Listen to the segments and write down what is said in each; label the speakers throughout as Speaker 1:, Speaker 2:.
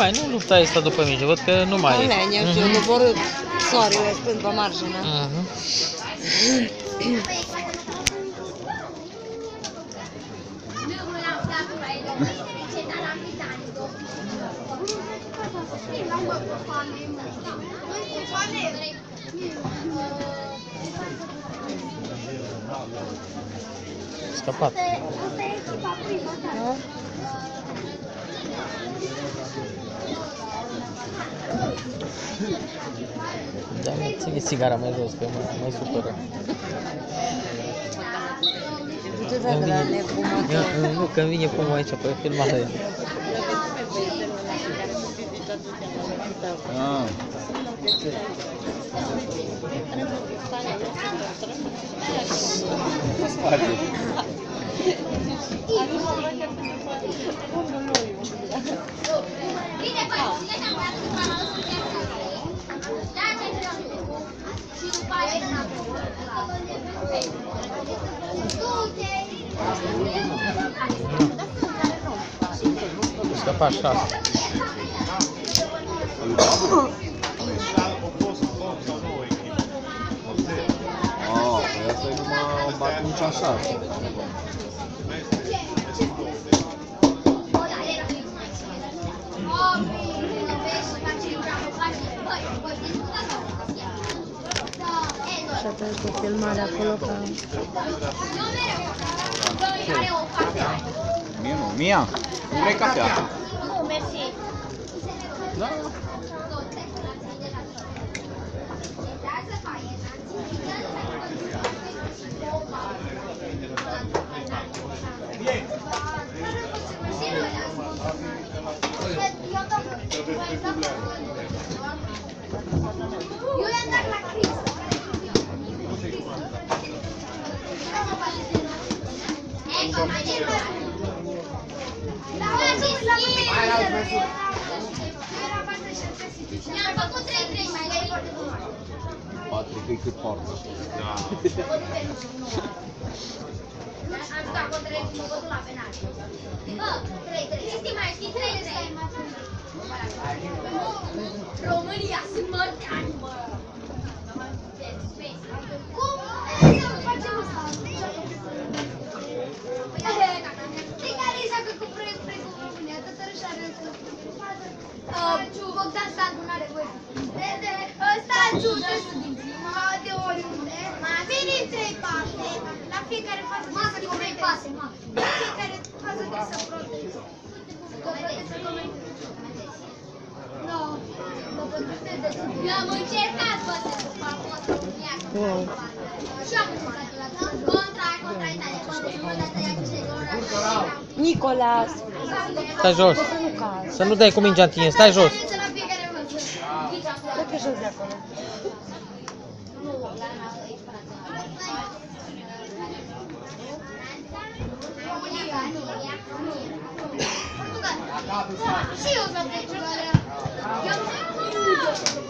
Speaker 1: mai, nu lupta asta după mine, văd că nu mai e.
Speaker 2: Alea, eu știu,
Speaker 1: Mhm.
Speaker 2: nu vor soarele stând pe margine.
Speaker 1: Mhm. Scăpat.
Speaker 2: Da?
Speaker 1: Da, mă, ține țigara mai jos, că mă, mă supără.
Speaker 2: Du-te dacă la nefumător.
Speaker 1: Eu- Nu, când vine pomul aici pe filmare.
Speaker 3: Ah. Isso é
Speaker 1: cachaça. Ó,
Speaker 3: oh, essa é uma, uma cachaça. Așa.
Speaker 2: Și atunci cu filmarea acolo ca...
Speaker 3: Mie nu. Mia, nu vrei cafea?
Speaker 4: Nu, mersi.
Speaker 3: Da.
Speaker 4: Mi-am făcut 3-3, mai dai foarte bun.
Speaker 3: Patrick e cât poartă.
Speaker 4: Am jucat contra el cu votul la penal. Bă, 3-3. Știi mai știi 3-3. România sunt mărteani, bă. Bogdan Stancu n-are voie. Stanciu, râsul din prima, de oriunde. Minim trei pase. La fiecare fază trebuie să trei pase, mă. La fiecare fază trebuie să protezi. Să protezi, să comentezi. Nu, mă protezi. Eu am încercat, bă, să fac asta.
Speaker 2: Wow.
Speaker 4: Și am încercat la contra, contra Italia, contra și mă dată ea cu cei
Speaker 2: Nicolas,
Speaker 1: Stai jos.
Speaker 2: să nu cazi.
Speaker 1: Să nu dai cu mingea în tine, stai jos.
Speaker 4: La fiecare vârstă.
Speaker 2: Dă-te jos de acolo.
Speaker 4: Nu, la aici, Și eu să plec O,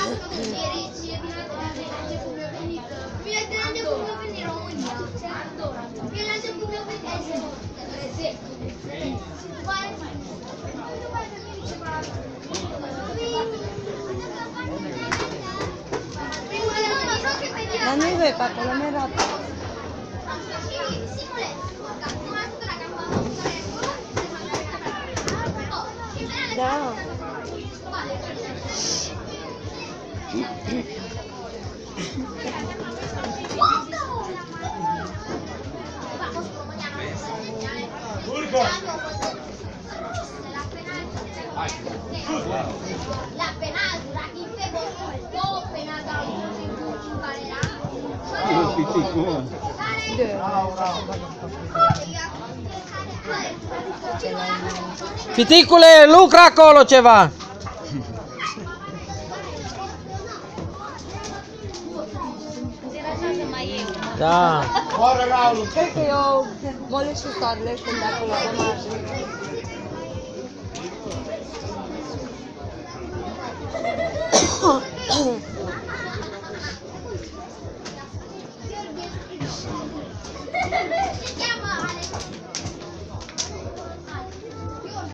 Speaker 4: La nieve è fatta la
Speaker 2: merata. No. Burgo!
Speaker 4: La
Speaker 3: penatura infevolita è
Speaker 4: troppo
Speaker 2: penata in cui ci imparerà.
Speaker 1: Piticule, lucra acolo ceva! Da.
Speaker 2: Cred